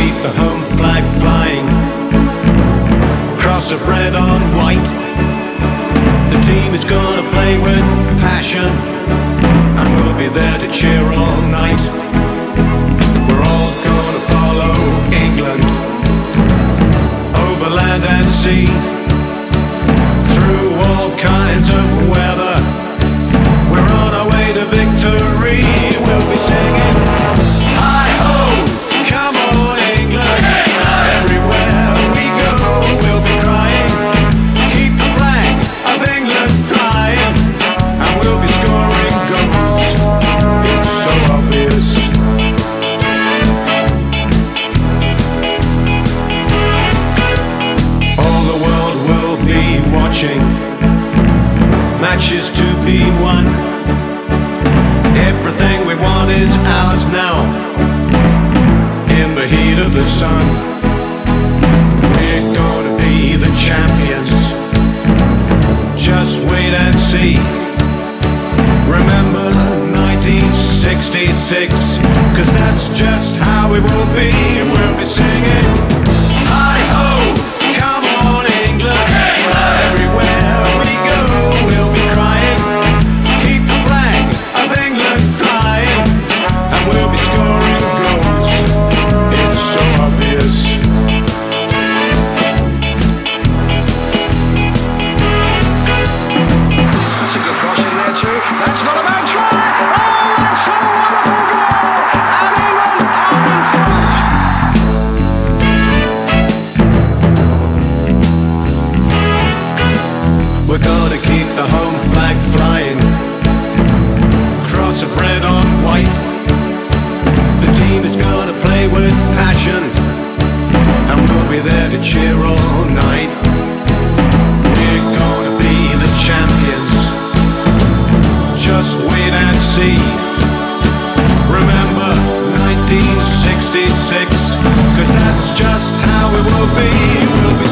underneath the home flag flying. Cross of red on white. The team is gonna play with passion, and we'll be there to cheer all night. We're all gonna follow England, over land and sea. Matches to be won. Everything we want is ours now. In the heat of the sun, we're gonna be the champions. Just wait and see. Remember 1966, cause that's just how it will be. We'll be singing, flag flying. Cross of red on white. The team is gonna play with passion. And we'll be there to cheer all night. We're gonna be the champions. Just wait and see. Remember 1966, cause that's just how it will be. We'll be